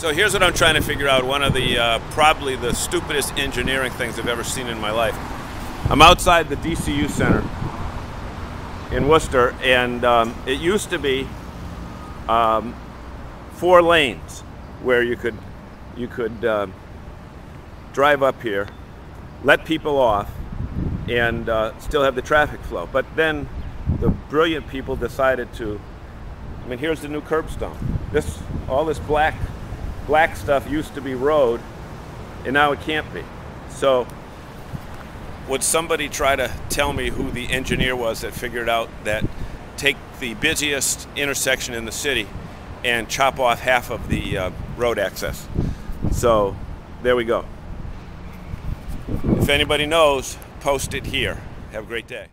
So here's what I'm trying to figure out. One of the uh, probably the stupidest engineering things I've ever seen in my life. I'm outside the DCU Center in Worcester, and um, it used to be um, four lanes where you could you could uh, drive up here, let people off, and uh, still have the traffic flow. But then the brilliant people decided to. I mean, here's the new curbstone. This all this black black stuff used to be road, and now it can't be. So, would somebody try to tell me who the engineer was that figured out that take the busiest intersection in the city and chop off half of the uh, road access? So, there we go. If anybody knows, post it here. Have a great day.